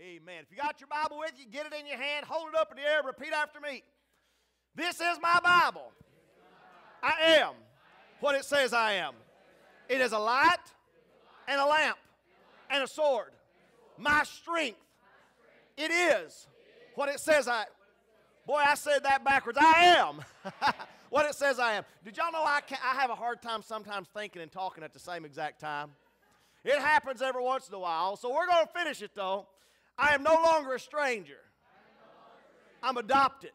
Amen. If you got your Bible with you, get it in your hand, hold it up in the air, repeat after me. This is my Bible. I am what it says I am. It is a light and a lamp and a sword. My strength. It is what it says I Boy, I said that backwards. I am what it says I am. Did y'all know I, can, I have a hard time sometimes thinking and talking at the same exact time? It happens every once in a while. So we're going to finish it though. I am no longer a stranger. I'm adopted,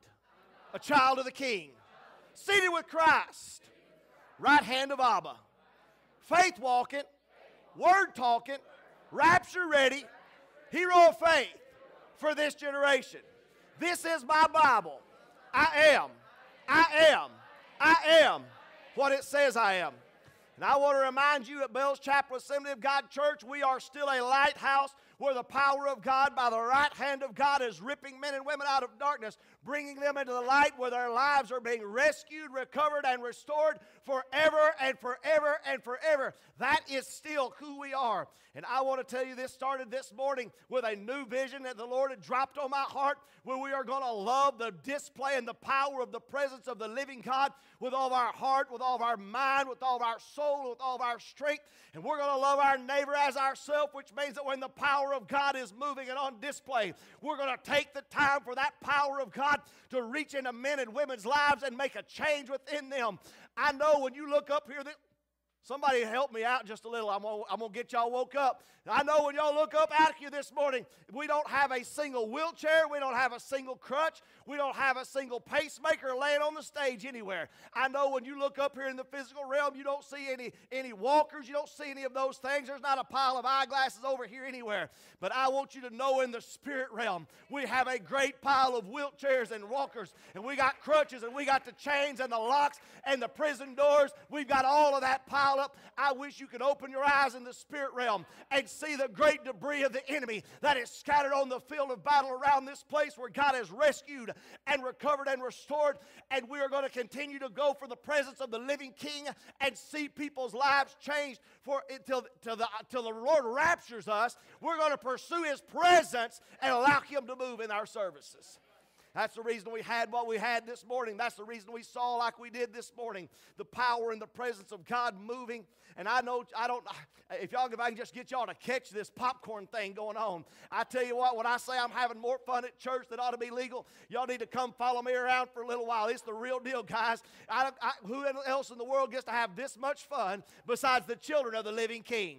a child of the King, seated with Christ, right hand of Abba, faith walking, word talking, rapture ready, hero of faith for this generation. This is my Bible. I am, I am, I am what it says I am. And I want to remind you at Bell's Chapel Assembly of God Church, we are still a lighthouse where the power of God by the right hand of God is ripping men and women out of darkness, bringing them into the light where their lives are being rescued, recovered, and restored forever and forever and forever. That is still who we are. And I want to tell you this started this morning with a new vision that the Lord had dropped on my heart where we are going to love the display and the power of the presence of the living God with all of our heart, with all of our mind, with all of our soul, with all of our strength. And we're going to love our neighbor as ourselves, which means that when the power of God is moving and on display, we're going to take the time for that power of God to reach into men and women's lives and make a change within them. I know when you look up here, that Somebody help me out just a little. I'm gonna, I'm gonna get y'all woke up. I know when y'all look up out here this morning, we don't have a single wheelchair, we don't have a single crutch, we don't have a single pacemaker laying on the stage anywhere. I know when you look up here in the physical realm, you don't see any, any walkers, you don't see any of those things. There's not a pile of eyeglasses over here anywhere. But I want you to know in the spirit realm, we have a great pile of wheelchairs and walkers, and we got crutches, and we got the chains and the locks and the prison doors. We've got all of that piled I wish you could open your eyes in the spirit realm and see the great debris of the enemy that is scattered on the field of battle around this place where God has rescued and recovered and restored. And we are going to continue to go for the presence of the living King and see people's lives changed for until, till the, till the Lord raptures us. We're going to pursue His presence and allow Him to move in our services. That's the reason we had what we had this morning. That's the reason we saw like we did this morning. The power and the presence of God moving. And I know, I don't, if y'all, if I can just get y'all to catch this popcorn thing going on. I tell you what, when I say I'm having more fun at church that ought to be legal, y'all need to come follow me around for a little while. It's the real deal, guys. I, I, who else in the world gets to have this much fun besides the children of the living King?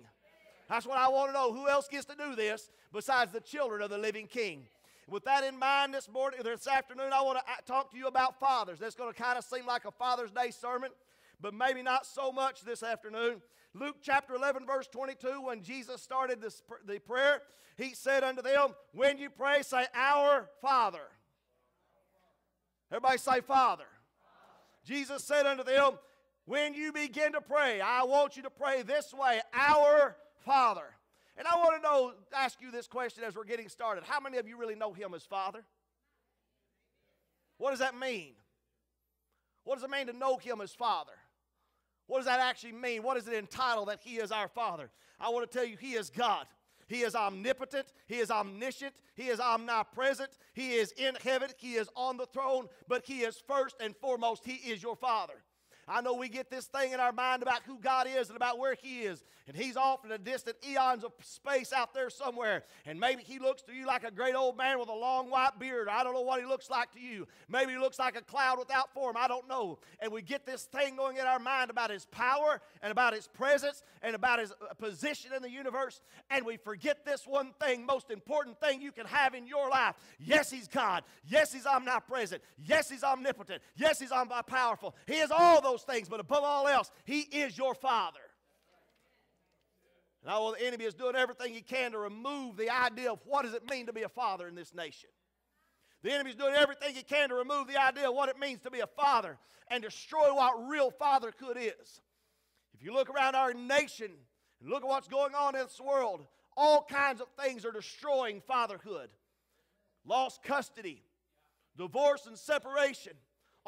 That's what I want to know. Who else gets to do this besides the children of the living King? With that in mind, this morning, this afternoon, I want to uh, talk to you about fathers. That's going to kind of seem like a Father's Day sermon, but maybe not so much this afternoon. Luke chapter 11, verse 22, when Jesus started this, the prayer, he said unto them, When you pray, say, Our Father. Everybody say, Father. Jesus said unto them, When you begin to pray, I want you to pray this way, Our Father. And I want to know, ask you this question as we're getting started. How many of you really know him as Father? What does that mean? What does it mean to know him as Father? What does that actually mean? What does it entitle that he is our Father? I want to tell you, he is God. He is omnipotent. He is omniscient. He is omnipresent. He is in heaven. He is on the throne. But He is first and foremost. He is your Father. I know we get this thing in our mind about who God is and about where He is. And He's off in a distant eons of space out there somewhere. And maybe He looks to you like a great old man with a long white beard. I don't know what He looks like to you. Maybe He looks like a cloud without form. I don't know. And we get this thing going in our mind about His power and about His presence and about His uh, position in the universe. And we forget this one thing, most important thing you can have in your life. Yes, He's God. Yes, He's omnipresent. Yes, He's omnipotent. Yes, He's powerful. He is all those those things, but above all else, He is your Father. And all the enemy is doing everything he can to remove the idea of what does it mean to be a father in this nation. The enemy is doing everything he can to remove the idea of what it means to be a father and destroy what real fatherhood is. If you look around our nation and look at what's going on in this world, all kinds of things are destroying fatherhood. Lost custody, divorce and separation,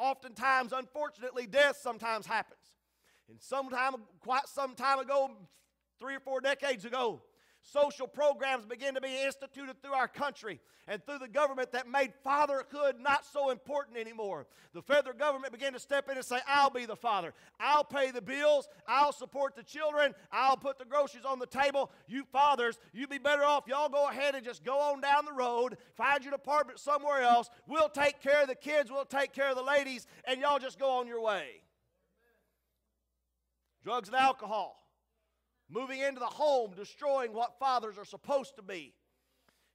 Oftentimes, unfortunately, death sometimes happens. And sometime, quite some time ago, three or four decades ago, social programs began to be instituted through our country and through the government that made fatherhood not so important anymore. The federal government began to step in and say, I'll be the father. I'll pay the bills. I'll support the children. I'll put the groceries on the table. You fathers, you'd be better off. Y'all go ahead and just go on down the road, find your apartment somewhere else. We'll take care of the kids. We'll take care of the ladies, and y'all just go on your way. Drugs and alcohol. Moving into the home, destroying what fathers are supposed to be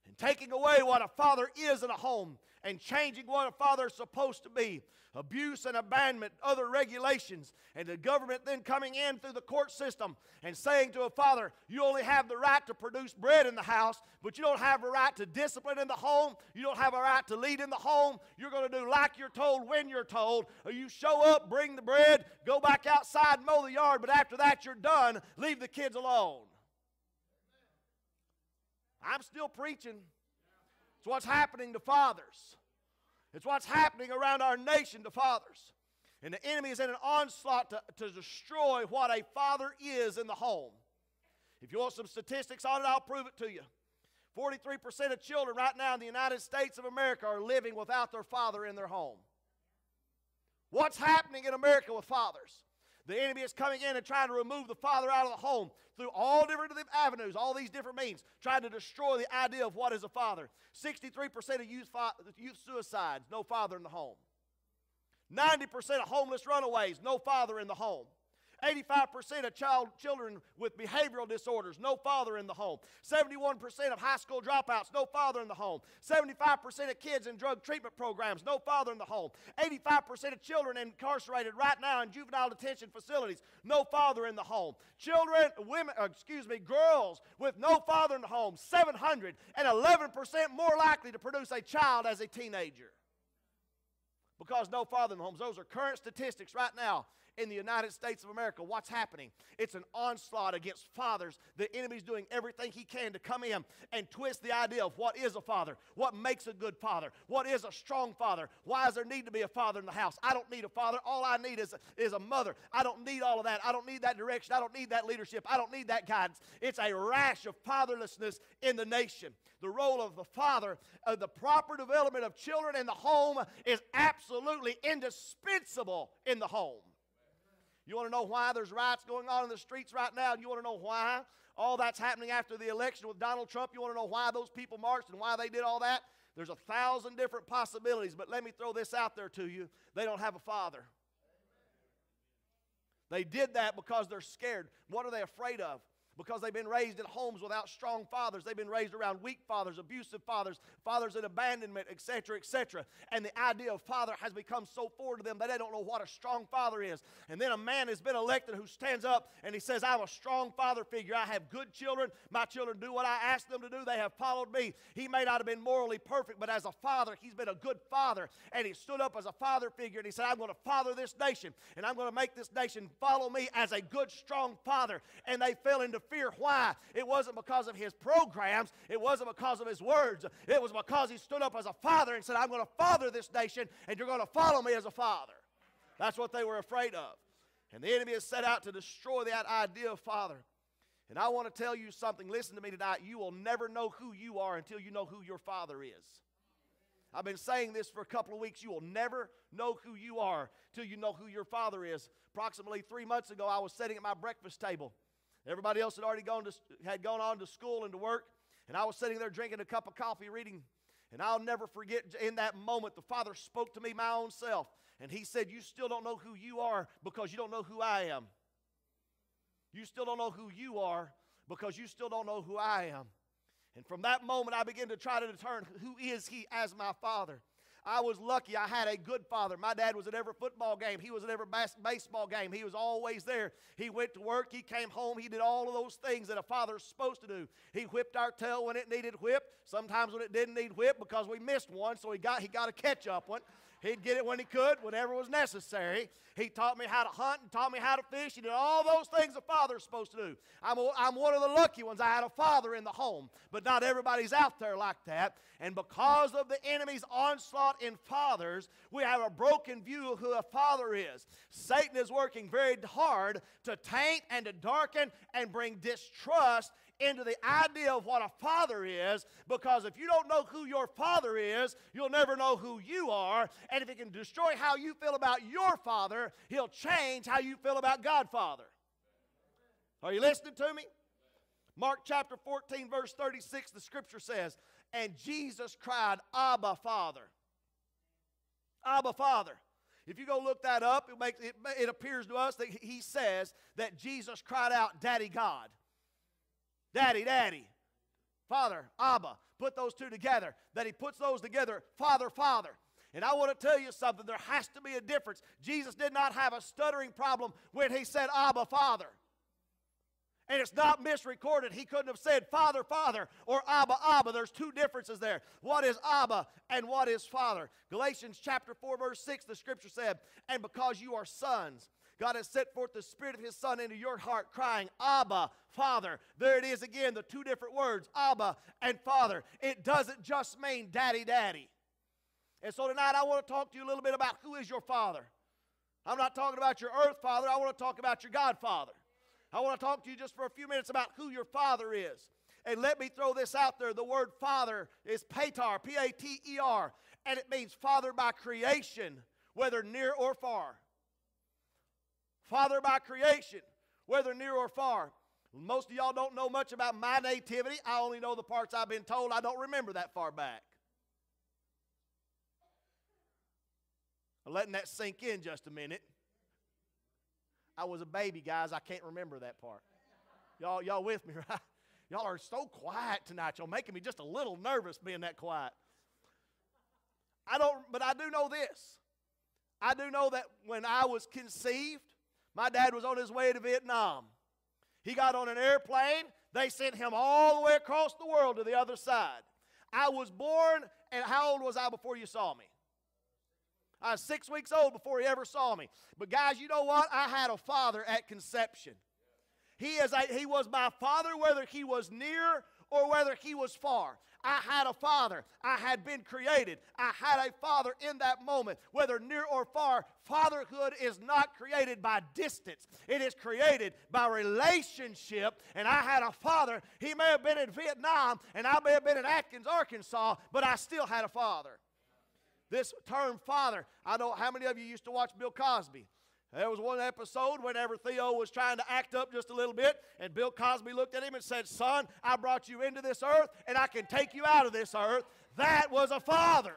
and taking away what a father is in a home and changing what a father is supposed to be. Abuse and abandonment, other regulations, and the government then coming in through the court system and saying to a father, You only have the right to produce bread in the house, but you don't have a right to discipline in the home. You don't have a right to lead in the home. You're going to do like you're told when you're told. You show up, bring the bread, go back outside, mow the yard, but after that you're done. Leave the kids alone. I'm still preaching. It's what's happening to fathers. It's what's happening around our nation to fathers. And the enemy is in an onslaught to, to destroy what a father is in the home. If you want some statistics on it, I'll prove it to you. 43% of children right now in the United States of America are living without their father in their home. What's happening in America with fathers? The enemy is coming in and trying to remove the father out of the home through all different avenues, all these different means, trying to destroy the idea of what is a father. 63% of youth, youth suicides, no father in the home. 90% of homeless runaways, no father in the home. 85% of child, children with behavioral disorders, no father in the home. 71% of high school dropouts, no father in the home. 75% of kids in drug treatment programs, no father in the home. 85% of children incarcerated right now in juvenile detention facilities, no father in the home. Children, women, uh, excuse me, girls with no father in the home, 711% more likely to produce a child as a teenager because no father in the homes. Those are current statistics right now in the United States of America. What's happening? It's an onslaught against fathers. The enemy's doing everything he can to come in and twist the idea of what is a father, what makes a good father, what is a strong father, why does there need to be a father in the house? I don't need a father. All I need is, is a mother. I don't need all of that. I don't need that direction. I don't need that leadership. I don't need that guidance. It's a rash of fatherlessness in the nation. The role of the father, uh, the proper development of children in the home is absolutely indispensable in the home. You want to know why there's riots going on in the streets right now? You want to know why all that's happening after the election with Donald Trump? You want to know why those people marched and why they did all that? There's a thousand different possibilities, but let me throw this out there to you. They don't have a father. They did that because they're scared. What are they afraid of? Because they've been raised in homes without strong fathers. They've been raised around weak fathers, abusive fathers, fathers in abandonment, etc., etc. And the idea of father has become so foreign to them that they don't know what a strong father is. And then a man has been elected who stands up and he says, I'm a strong father figure. I have good children. My children do what I ask them to do. They have followed me. He may not have been morally perfect, but as a father, he's been a good father. And he stood up as a father figure and he said, I'm going to father this nation and I'm going to make this nation follow me as a good, strong father. And they fell into fear. Why? It wasn't because of his programs, it wasn't because of his words. It was because he stood up as a father and said, I'm going to father this nation, and you're going to follow me as a father. That's what they were afraid of. And the enemy has set out to destroy that idea of father. And I want to tell you something. Listen to me tonight. You will never know who you are until you know who your father is. I've been saying this for a couple of weeks. You will never know who you are till you know who your father is. Approximately three months ago, I was sitting at my breakfast table Everybody else had already gone to, had gone on to school and to work, and I was sitting there drinking a cup of coffee, reading. And I'll never forget in that moment, the Father spoke to me my own self, and He said, You still don't know who you are because you don't know who I am. You still don't know who you are because you still don't know who I am. And from that moment, I began to try to determine who is He as my Father. I was lucky. I had a good father. My dad was at every football game. He was at every bas- baseball game. He was always there. He went to work. He came home. He did all of those things that a father's supposed to do. He whipped our tail when it needed whip. Sometimes when it didn't need whip because we missed one, so he got he got a catch up one. He'd get it when he could, whenever was necessary. He taught me how to hunt and taught me how to fish. He did all those things a father's supposed to do. I'm, a, I'm one of the lucky ones. I had a father in the home, but not everybody's out there like that. And because of the enemy's onslaught in fathers, we have a broken view of who a father is. Satan is working very hard to taint and to darken and bring distrust into the idea of what a father is because if you don't know who your father is, you'll never know who you are. And if he can destroy how you feel about your father, he'll change how you feel about God Father. Are you listening to me? Mark chapter 14, verse 36, the scripture says, And Jesus cried, Abba, Father. Abba, Father. If you go look that up, it, makes, it, it appears to us that he says that Jesus cried out, Daddy God. Daddy, Daddy. Father, Abba. Put those two together. That he puts those together, Father, Father. And I want to tell you something. There has to be a difference. Jesus did not have a stuttering problem when he said, Abba, Father. And it's not misrecorded. He couldn't have said Father, Father, or Abba, Abba. There's two differences there. What is Abba and what is Father? Galatians chapter 4, verse 6, the scripture said, And because you are sons, God has set forth the Spirit of His Son into your heart, crying, Abba, Father. There it is again, the two different words, Abba and Father. It doesn't just mean daddy, daddy. And so tonight I want to talk to you a little bit about who is your Father. I'm not talking about your earth Father, I want to talk about your God Father. I want to talk to you just for a few minutes about who your father is. And let me throw this out there. The word father is pater, P A T E R, and it means father by creation, whether near or far. Father by creation, whether near or far. Most of y'all don't know much about my nativity. I only know the parts I've been told. I don't remember that far back. I'm letting that sink in just a minute. I was a baby, guys. I can't remember that part. Y'all, y'all with me, right? Y'all are so quiet tonight. Y'all making me just a little nervous being that quiet. I don't, but I do know this. I do know that when I was conceived, my dad was on his way to Vietnam. He got on an airplane. They sent him all the way across the world to the other side. I was born, and how old was I before you saw me? I was six weeks old before he ever saw me. But guys, you know what? I had a father at conception. He, is a, he was my father, whether he was near or whether he was far. I had a father. I had been created. I had a father in that moment, whether near or far. Fatherhood is not created by distance, it is created by relationship. And I had a father. He may have been in Vietnam and I may have been in Atkins, Arkansas, but I still had a father. This term father, I know how many of you used to watch Bill Cosby? There was one episode whenever Theo was trying to act up just a little bit, and Bill Cosby looked at him and said, Son, I brought you into this earth, and I can take you out of this earth. That was a father.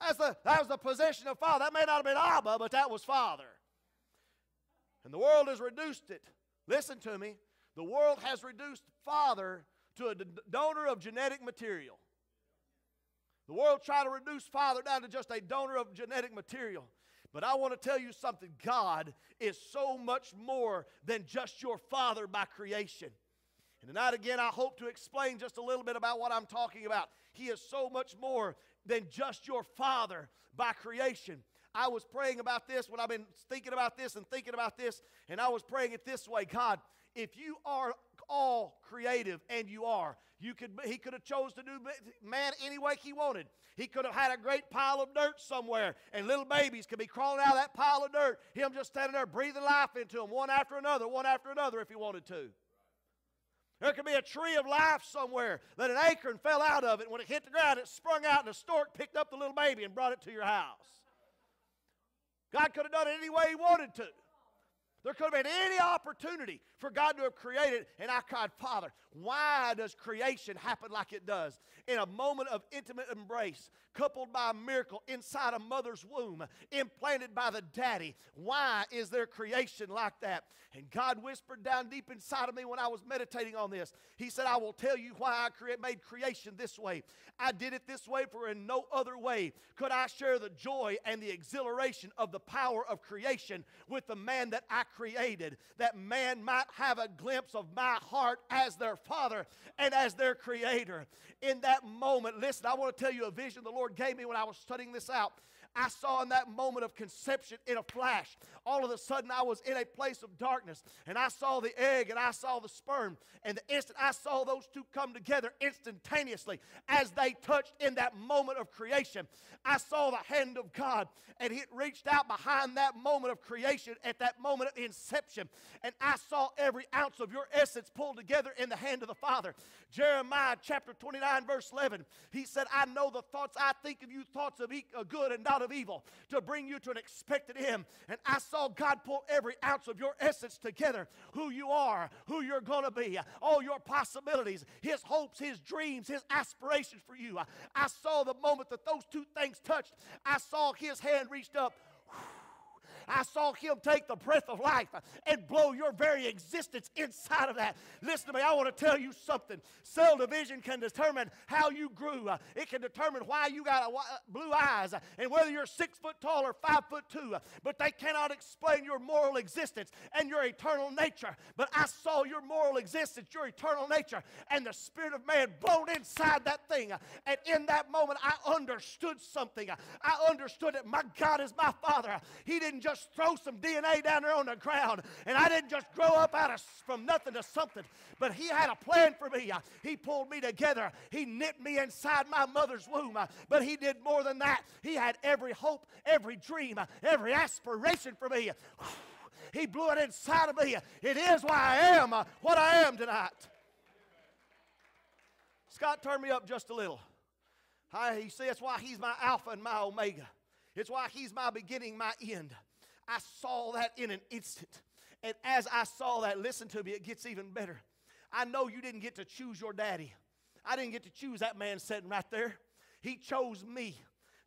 That's the, that was the position of father. That may not have been Abba, but that was father. And the world has reduced it. Listen to me. The world has reduced father to a donor of genetic material. The world tried to reduce father down to just a donor of genetic material. But I want to tell you something God is so much more than just your father by creation. And tonight, again, I hope to explain just a little bit about what I'm talking about. He is so much more than just your father by creation. I was praying about this when I've been thinking about this and thinking about this, and I was praying it this way God, if you are all creative, and you are. You could, he could have chose to do man any way he wanted. He could have had a great pile of dirt somewhere, and little babies could be crawling out of that pile of dirt. Him just standing there breathing life into them, one after another, one after another, if he wanted to. There could be a tree of life somewhere that an acorn fell out of it. When it hit the ground, it sprung out, and a stork picked up the little baby and brought it to your house. God could have done it any way He wanted to. There could have been any opportunity for God to have created, and I cried, Father, why does creation happen like it does? In a moment of intimate embrace, coupled by a miracle inside a mother's womb, implanted by the daddy. Why is there creation like that? And God whispered down deep inside of me when I was meditating on this. He said, I will tell you why I cre- made creation this way. I did it this way, for in no other way could I share the joy and the exhilaration of the power of creation with the man that I created, that man might have a glimpse of my heart as their father and as their creator. In that moment, listen, I want to tell you a vision the Lord gave me when I was studying this out. I saw in that moment of conception in a flash. All of a sudden, I was in a place of darkness, and I saw the egg and I saw the sperm. And the instant I saw those two come together instantaneously as they touched in that moment of creation, I saw the hand of God, and it reached out behind that moment of creation at that moment of inception. And I saw every ounce of your essence pulled together in the hand of the Father. Jeremiah chapter 29, verse 11, he said, I know the thoughts I think of you, thoughts of uh, good and not of evil, to bring you to an expected end. And I saw God pull every ounce of your essence together who you are, who you're going to be, all your possibilities, His hopes, His dreams, His aspirations for you. I saw the moment that those two things touched, I saw His hand reached up. I saw him take the breath of life and blow your very existence inside of that. Listen to me, I want to tell you something. Cell division can determine how you grew, it can determine why you got blue eyes and whether you're six foot tall or five foot two, but they cannot explain your moral existence and your eternal nature. But I saw your moral existence, your eternal nature, and the Spirit of man blown inside that thing. And in that moment, I understood something. I understood that my God is my Father. He didn't just just throw some DNA down there on the ground. And I didn't just grow up out of from nothing to something, but He had a plan for me. He pulled me together. He knit me inside my mother's womb. But He did more than that. He had every hope, every dream, every aspiration for me. He blew it inside of me. It is why I am uh, what I am tonight. Scott, turn me up just a little. I, see, that's why he's my Alpha and my Omega. It's why he's my beginning, my end. I saw that in an instant. And as I saw that, listen to me, it gets even better. I know you didn't get to choose your daddy. I didn't get to choose that man sitting right there. He chose me.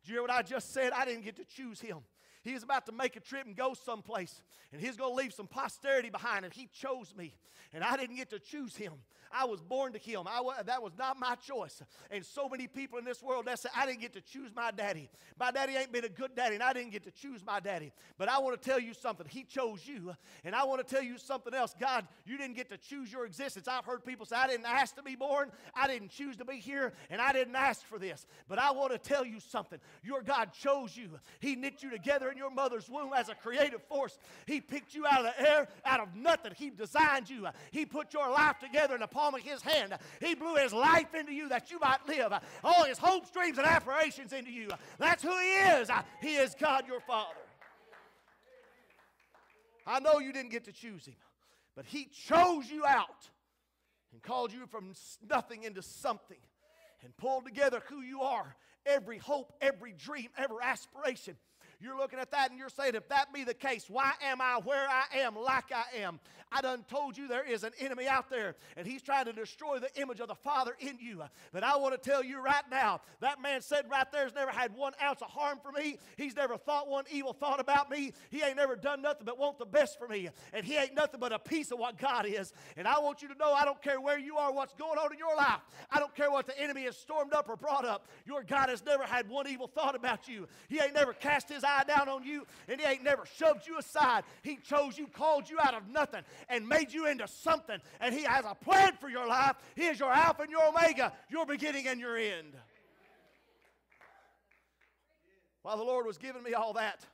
Do you hear what I just said? I didn't get to choose him. He was about to make a trip and go someplace, and he's going to leave some posterity behind, and he chose me, and I didn't get to choose him. I was born to him. I, that was not my choice. And so many people in this world that say, I didn't get to choose my daddy. My daddy ain't been a good daddy, and I didn't get to choose my daddy. But I want to tell you something. He chose you. And I want to tell you something else. God, you didn't get to choose your existence. I've heard people say, I didn't ask to be born, I didn't choose to be here, and I didn't ask for this. But I want to tell you something. Your God chose you. He knit you together in your mother's womb as a creative force. He picked you out of the air, out of nothing. He designed you. He put your life together in the palm of his hand. He blew his life into you that you might live. All his hopes, dreams, and aspirations into you. That's who he is. He is God your Father. I know you didn't get to choose him, but he chose you out and called you from nothing into something and pulled together who you are every hope, every dream, every aspiration. You're looking at that and you're saying, if that be the case, why am I where I am like I am? I done told you there is an enemy out there, and he's trying to destroy the image of the Father in you. But I want to tell you right now, that man said right there has never had one ounce of harm for me. He's never thought one evil thought about me. He ain't never done nothing but want the best for me. And he ain't nothing but a piece of what God is. And I want you to know I don't care where you are, what's going on in your life. I don't care what the enemy has stormed up or brought up. Your God has never had one evil thought about you. He ain't never cast his eye down on you, and he ain't never shoved you aside. He chose you, called you out of nothing, and made you into something. And He has a plan for your life. He is your Alpha and your Omega, your beginning and your end. While the Lord was giving me all that,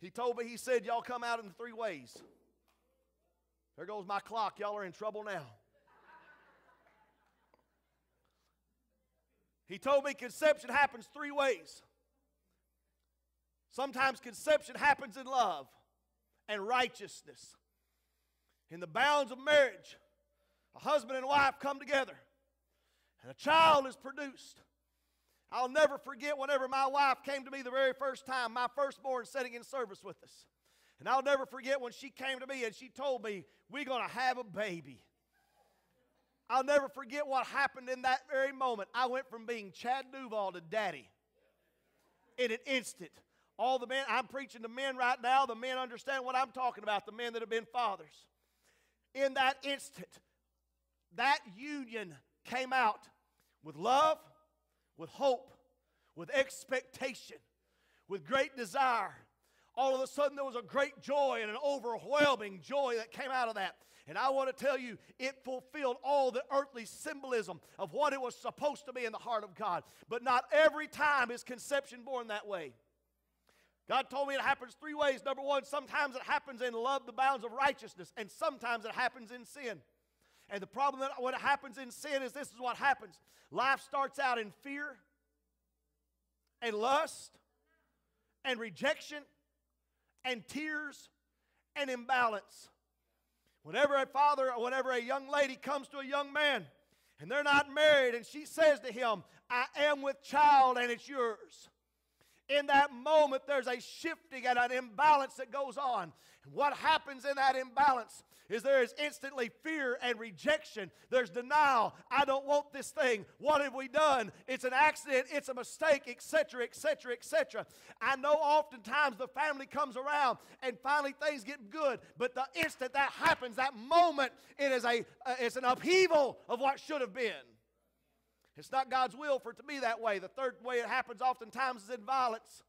He told me, He said, Y'all come out in three ways. There goes my clock. Y'all are in trouble now. He told me conception happens three ways. Sometimes conception happens in love and righteousness in the bounds of marriage, a husband and wife come together and a child is produced. I'll never forget whenever my wife came to me the very first time, my firstborn sitting in service with us. And I'll never forget when she came to me and she told me, We're going to have a baby. I'll never forget what happened in that very moment. I went from being Chad Duvall to daddy in an instant. All the men, I'm preaching to men right now. The men understand what I'm talking about, the men that have been fathers in that instant, that union came out with love, with hope, with expectation, with great desire. All of a sudden, there was a great joy and an overwhelming joy that came out of that. And I want to tell you, it fulfilled all the earthly symbolism of what it was supposed to be in the heart of God. But not every time is conception born that way. God told me it happens three ways. Number one, sometimes it happens in love, the bounds of righteousness, and sometimes it happens in sin. And the problem that when it happens in sin is this is what happens. Life starts out in fear and lust and rejection and tears and imbalance. Whenever a father or whenever a young lady comes to a young man and they're not married and she says to him, I am with child and it's yours in that moment, there's a shifting and an imbalance that goes on. What happens in that imbalance is there is instantly fear and rejection. There's denial. I don't want this thing. What have we done? It's an accident. It's a mistake, etc., etc., etc. I know oftentimes the family comes around and finally things get good, but the instant that happens, that moment, it is a uh, it's an upheaval of what should have been. It's not God's will for it to be that way. The third way it happens oftentimes is in violence.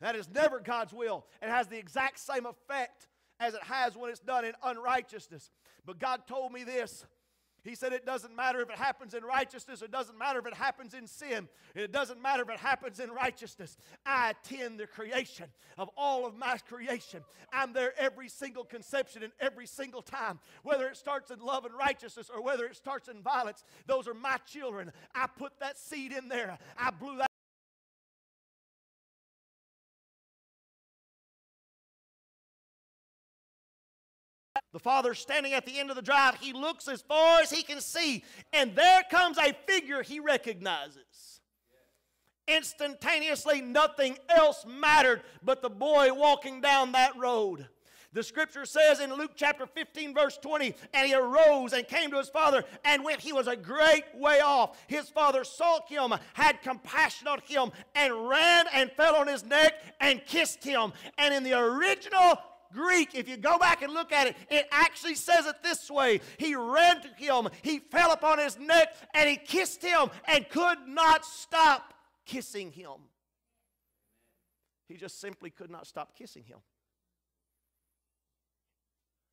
That is never God's will. It has the exact same effect as it has when it's done in unrighteousness. But God told me this he said it doesn't matter if it happens in righteousness, it doesn't matter if it happens in sin, it doesn't matter if it happens in righteousness. I attend the creation of all of my creation. I'm there every single conception and every single time. Whether it starts in love and righteousness or whether it starts in violence, those are my children. I put that seed in there, I blew that. The father standing at the end of the drive, he looks as far as he can see, and there comes a figure he recognizes. Instantaneously, nothing else mattered but the boy walking down that road. The scripture says in Luke chapter 15, verse 20, and he arose and came to his father, and when he was a great way off, his father saw him, had compassion on him, and ran and fell on his neck and kissed him. And in the original Greek, if you go back and look at it, it actually says it this way He ran to him, he fell upon his neck, and he kissed him and could not stop kissing him. He just simply could not stop kissing him.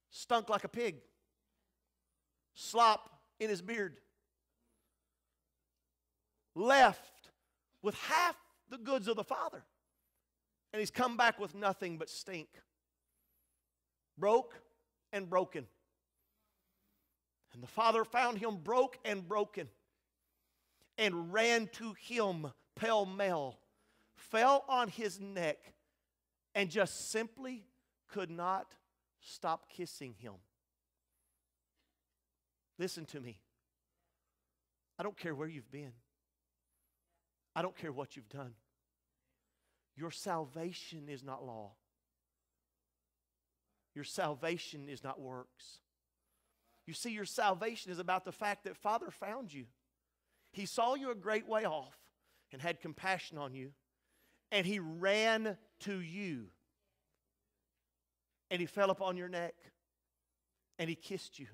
Stunk like a pig, slop in his beard, left with half the goods of the Father. And he's come back with nothing but stink broke and broken. And the father found him broke and broken and ran to him pell mell, fell on his neck, and just simply could not stop kissing him. Listen to me. I don't care where you've been, I don't care what you've done. Your salvation is not law. Your salvation is not works. You see, your salvation is about the fact that Father found you. He saw you a great way off and had compassion on you, and He ran to you. And He fell upon your neck, and He kissed you.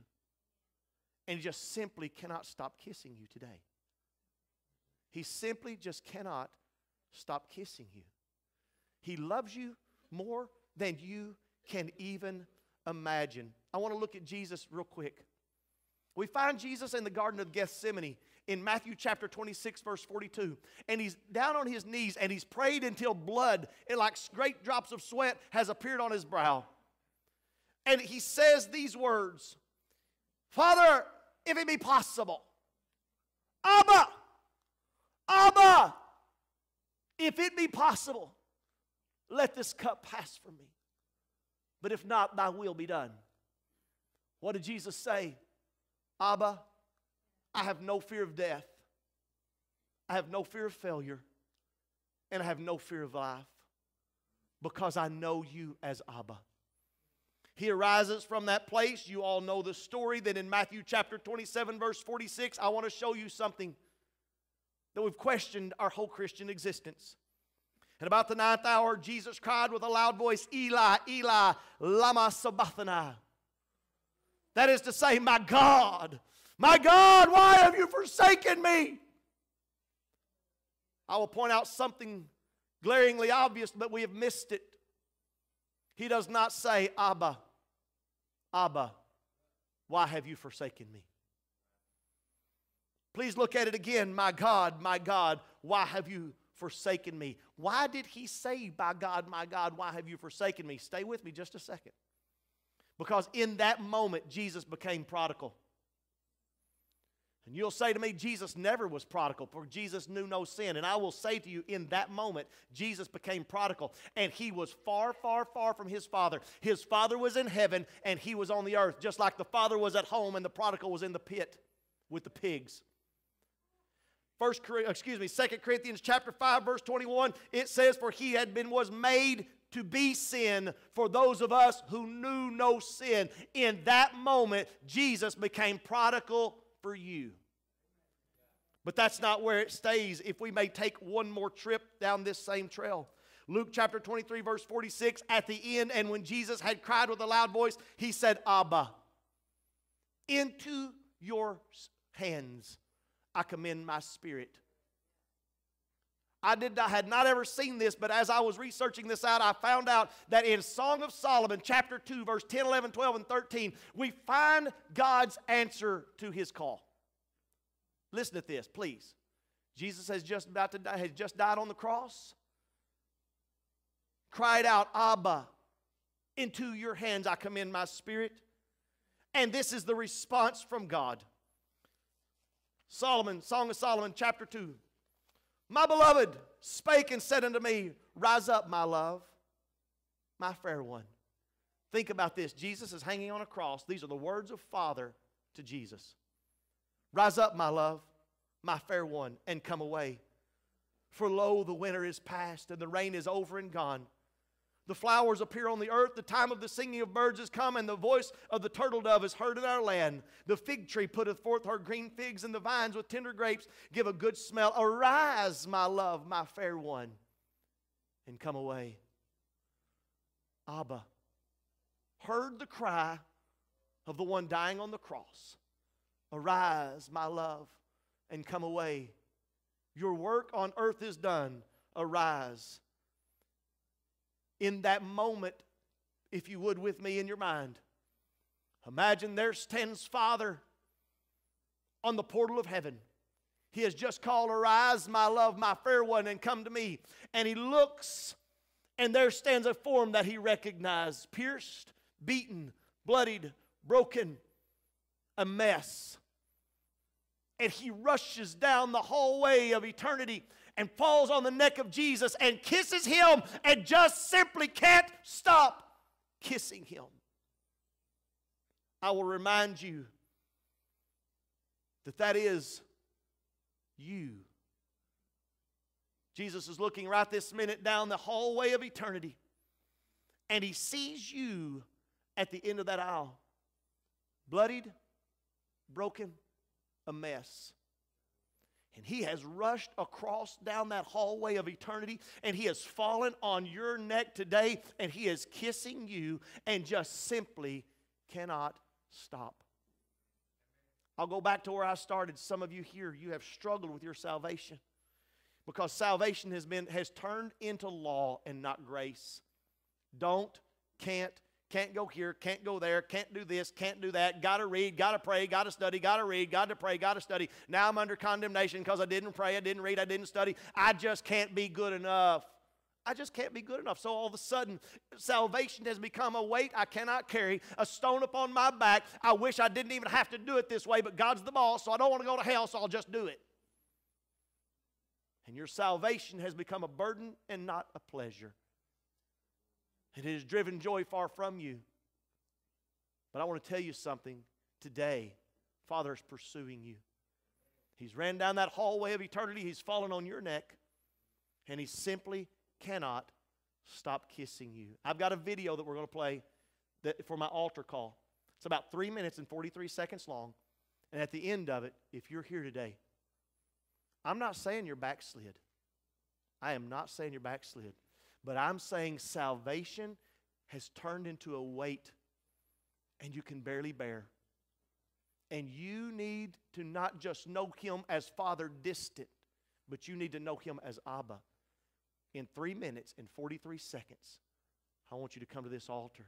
And He just simply cannot stop kissing you today. He simply just cannot stop kissing you. He loves you more than you can even imagine. I want to look at Jesus real quick. We find Jesus in the Garden of Gethsemane in Matthew chapter 26, verse 42. And he's down on his knees and he's prayed until blood, and like great drops of sweat, has appeared on his brow. And he says these words Father, if it be possible, Abba, Abba, if it be possible, let this cup pass from me. But if not, thy will be done. What did Jesus say? Abba, I have no fear of death. I have no fear of failure. And I have no fear of life because I know you as Abba. He arises from that place. You all know the story that in Matthew chapter 27, verse 46, I want to show you something that we've questioned our whole Christian existence. And about the ninth hour, Jesus cried with a loud voice, Eli, Eli, lama sabachthani. That is to say, my God, my God, why have you forsaken me? I will point out something glaringly obvious, but we have missed it. He does not say, Abba, Abba, why have you forsaken me? Please look at it again. My God, my God, why have you forsaken me? Why did he say, By God, my God, why have you forsaken me? Stay with me just a second. Because in that moment, Jesus became prodigal. And you'll say to me, Jesus never was prodigal, for Jesus knew no sin. And I will say to you, in that moment, Jesus became prodigal. And he was far, far, far from his father. His father was in heaven, and he was on the earth, just like the father was at home and the prodigal was in the pit with the pigs. First, excuse me, Second Corinthians chapter 5, verse 21, it says, For he had been was made to be sin for those of us who knew no sin. In that moment, Jesus became prodigal for you. But that's not where it stays. If we may take one more trip down this same trail. Luke chapter 23, verse 46, at the end, and when Jesus had cried with a loud voice, he said, Abba, into your hands I commend my spirit. I did I had not ever seen this, but as I was researching this out, I found out that in Song of Solomon, chapter 2, verse 10, 11, 12, and 13, we find God's answer to his call. Listen to this, please. Jesus has just about to die, has just died on the cross. Cried out, Abba, into your hands I commend my spirit. And this is the response from God. Solomon, Song of Solomon, chapter 2, my beloved spake and said unto me, Rise up, my love, my fair one. Think about this. Jesus is hanging on a cross. These are the words of Father to Jesus. Rise up, my love, my fair one, and come away. For lo, the winter is past, and the rain is over and gone. The flowers appear on the earth. The time of the singing of birds is come, and the voice of the turtle dove is heard in our land. The fig tree putteth forth her green figs, and the vines with tender grapes give a good smell. Arise, my love, my fair one, and come away. Abba heard the cry of the one dying on the cross. Arise, my love, and come away. Your work on earth is done. Arise in that moment, if you would, with me in your mind. Imagine there stands Father on the portal of heaven. He has just called, Arise, my love, my fair one, and come to me. And he looks, and there stands a form that he recognized pierced, beaten, bloodied, broken, a mess. And he rushes down the hallway of eternity and falls on the neck of Jesus and kisses him and just simply can't stop kissing him. I will remind you that that is you. Jesus is looking right this minute down the hallway of eternity, and he sees you at the end of that aisle, bloodied, broken, a mess. And he has rushed across down that hallway of eternity and he has fallen on your neck today and he is kissing you and just simply cannot stop. I'll go back to where I started. Some of you here, you have struggled with your salvation because salvation has been has turned into law and not grace. Don't, can't, can't go here, can't go there, can't do this, can't do that, got to read, got to pray, got to study, got to read, got to pray, got to study. Now I'm under condemnation because I didn't pray, I didn't read, I didn't study. I just can't be good enough. I just can't be good enough. So all of a sudden, salvation has become a weight I cannot carry, a stone upon my back. I wish I didn't even have to do it this way, but God's the boss, so I don't want to go to hell, so I'll just do it. And your salvation has become a burden and not a pleasure. It has driven joy far from you. But I want to tell you something today. Father is pursuing you. He's ran down that hallway of eternity. He's fallen on your neck. And he simply cannot stop kissing you. I've got a video that we're going to play that, for my altar call. It's about three minutes and 43 seconds long. And at the end of it, if you're here today, I'm not saying you're backslid. I am not saying you're backslid. But I'm saying salvation has turned into a weight and you can barely bear. And you need to not just know Him as Father distant, but you need to know Him as Abba. In three minutes and 43 seconds, I want you to come to this altar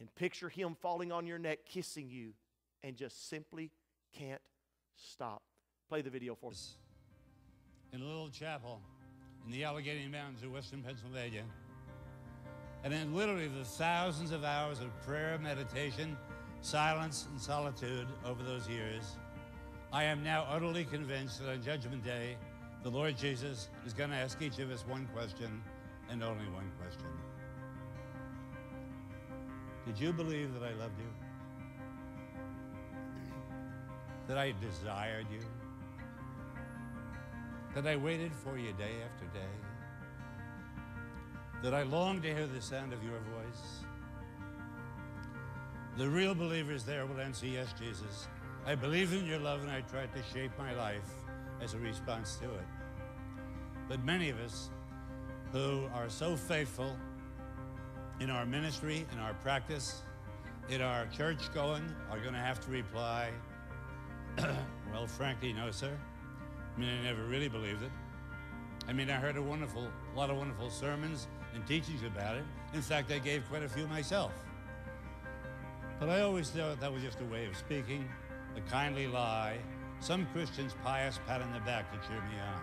and picture Him falling on your neck, kissing you, and just simply can't stop. Play the video for us. In a little chapel in the Allegheny Mountains of western Pennsylvania. And in literally the thousands of hours of prayer, meditation, silence, and solitude over those years, I am now utterly convinced that on Judgment Day, the Lord Jesus is going to ask each of us one question and only one question. Did you believe that I loved you? That I desired you? That I waited for you day after day? That I longed to hear the sound of your voice? The real believers there will answer, Yes, Jesus. I believe in your love and I tried to shape my life as a response to it. But many of us who are so faithful in our ministry, in our practice, in our church going, are going to have to reply, well, frankly, no, sir. I mean, I never really believed it. I mean, I heard a wonderful, a lot of wonderful sermons and teachings about it. In fact, I gave quite a few myself. But I always thought that was just a way of speaking, a kindly lie, some Christians' pious pat on the back to cheer me on.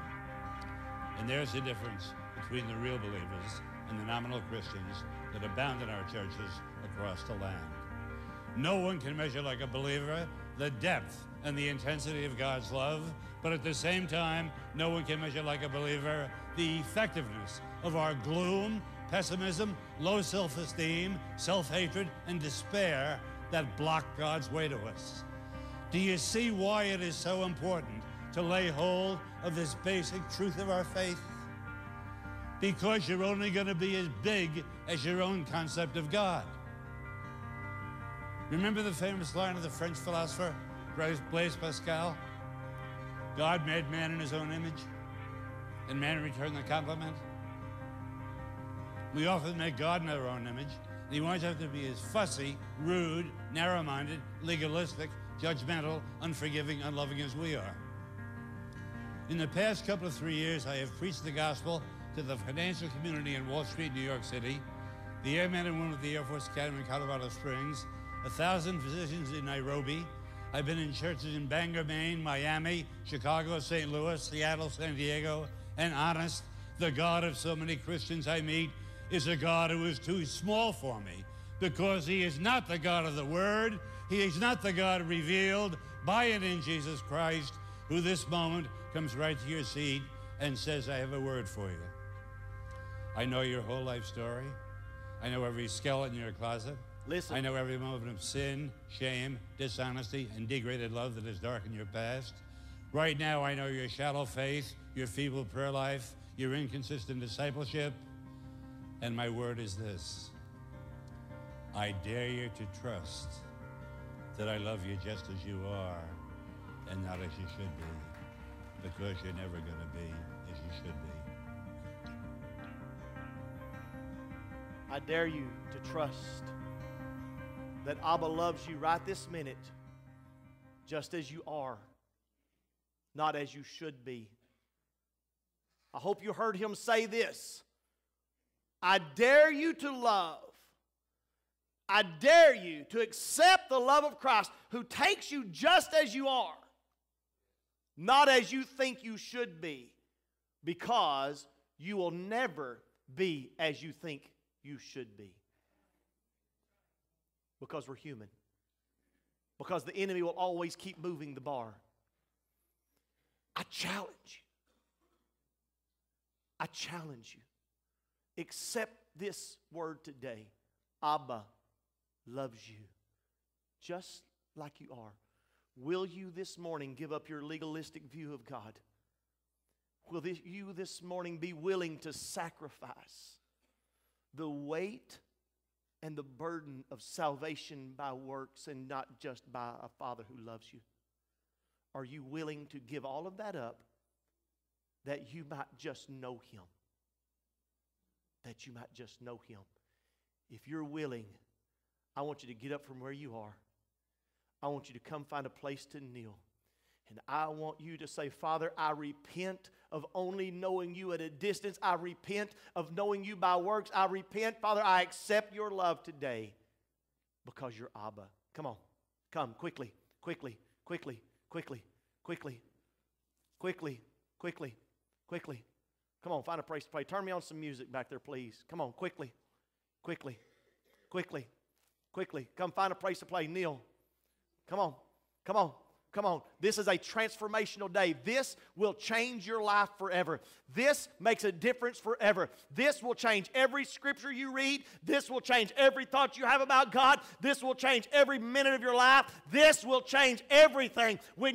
And there's the difference between the real believers and the nominal Christians that abound in our churches across the land. No one can measure like a believer the depth and the intensity of God's love, but at the same time, no one can measure like a believer the effectiveness of our gloom, pessimism, low self esteem, self hatred, and despair that block God's way to us. Do you see why it is so important to lay hold of this basic truth of our faith? Because you're only going to be as big as your own concept of God. Remember the famous line of the French philosopher Blaise Pascal? God made man in his own image, and man returned the compliment. We often make God in our own image, and he wants us to be as fussy, rude, narrow minded, legalistic, judgmental, unforgiving, unloving as we are. In the past couple of three years, I have preached the gospel to the financial community in Wall Street, New York City, the airmen and women of the Air Force Academy in Colorado Springs, a thousand physicians in Nairobi. I've been in churches in Bangor, Maine, Miami, Chicago, St. Louis, Seattle, San Diego, and honest, the God of so many Christians I meet is a God who is too small for me because he is not the God of the Word. He is not the God revealed by and in Jesus Christ, who this moment comes right to your seat and says, I have a word for you. I know your whole life story. I know every skeleton in your closet. Listen. I know every moment of sin, shame, dishonesty, and degraded love that has darkened your past. Right now, I know your shallow faith, your feeble prayer life, your inconsistent discipleship. And my word is this I dare you to trust that I love you just as you are and not as you should be, because you're never going to be as you should be. I dare you to trust that Abba loves you right this minute, just as you are, not as you should be. I hope you heard him say this I dare you to love. I dare you to accept the love of Christ who takes you just as you are, not as you think you should be, because you will never be as you think you should be. Because we're human. Because the enemy will always keep moving the bar. I challenge you. I challenge you. Accept this word today. Abba loves you just like you are. Will you this morning give up your legalistic view of God? Will this, you this morning be willing to sacrifice the weight and the burden of salvation by works and not just by a Father who loves you? Are you willing to give all of that up that you might just know Him? That you might just know Him. If you're willing, I want you to get up from where you are. I want you to come find a place to kneel. And I want you to say, Father, I repent of only knowing you at a distance. I repent of knowing you by works. I repent, Father, I accept your love today because you're Abba. Come on. Come quickly, quickly, quickly, quickly, quickly, quickly, quickly, quickly. Come on, find a place to play. Turn me on some music back there, please. Come on, quickly, quickly, quickly, quickly. Come find a place to play. kneel. Come on, come on. Come on. This is a transformational day. This will change your life forever. This makes a difference forever. This will change every scripture you read. This will change every thought you have about God. This will change every minute of your life. This will change everything when